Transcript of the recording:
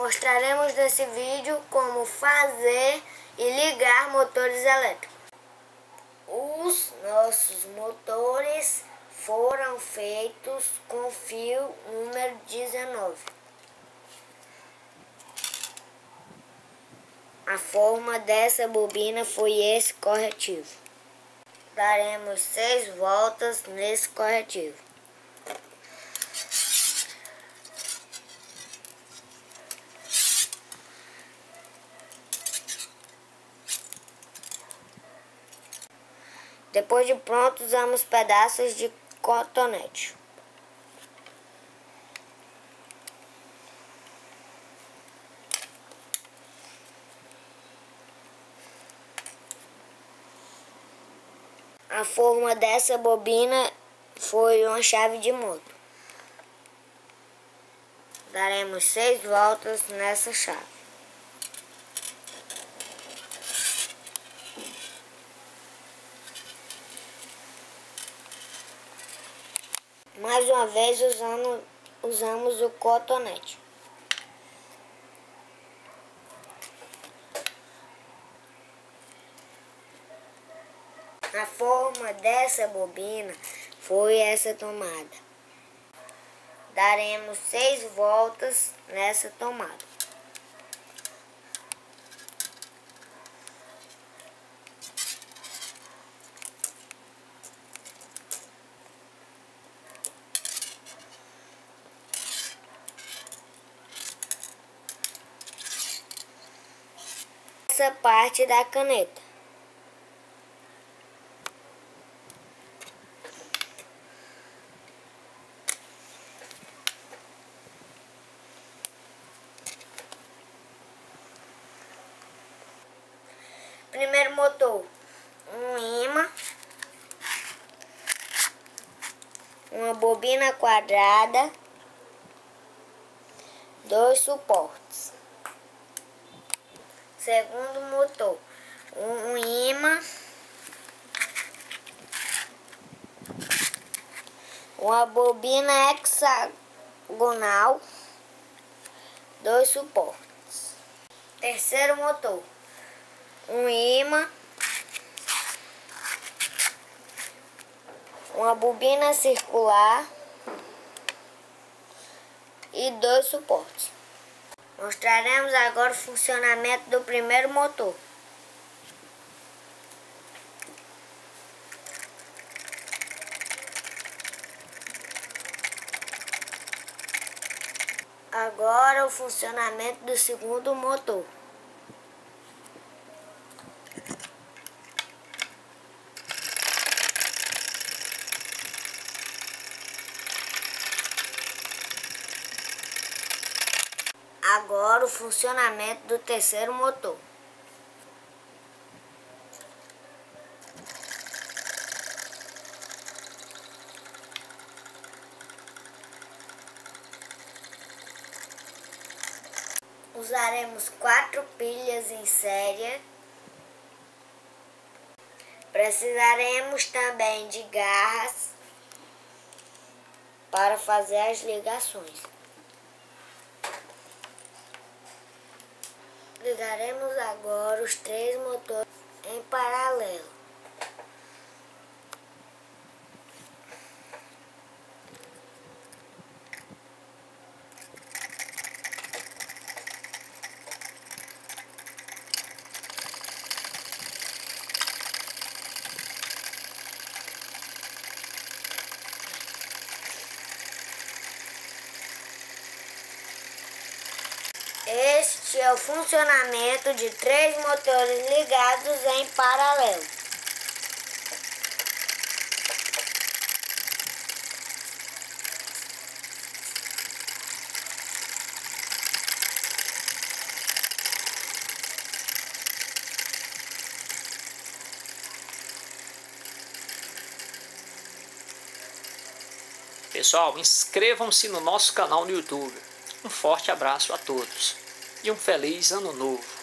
Mostraremos nesse vídeo como fazer e ligar motores elétricos. Os nossos motores foram feitos com fio número 19. A forma dessa bobina foi esse corretivo. Daremos seis voltas nesse corretivo. Depois de pronto, usamos pedaços de cotonete. A forma dessa bobina foi uma chave de moto. Daremos seis voltas nessa chave. Mais uma vez usando, usamos o cotonete. A forma dessa bobina foi essa tomada. Daremos seis voltas nessa tomada. Essa parte da caneta. Primeiro motor, um imã, uma bobina quadrada, dois suportes. Segundo motor, um imã, uma bobina hexagonal, dois suportes. Terceiro motor, um imã, uma bobina circular e dois suportes. Mostraremos agora o funcionamento do primeiro motor. Agora o funcionamento do segundo motor. Agora o funcionamento do terceiro motor. Usaremos quatro pilhas em série. Precisaremos também de garras para fazer as ligações. Ligaremos agora os três motores em paralelo. Este é o funcionamento de três motores ligados em paralelo. Pessoal, inscrevam-se no nosso canal no YouTube. Um forte abraço a todos e um feliz ano novo.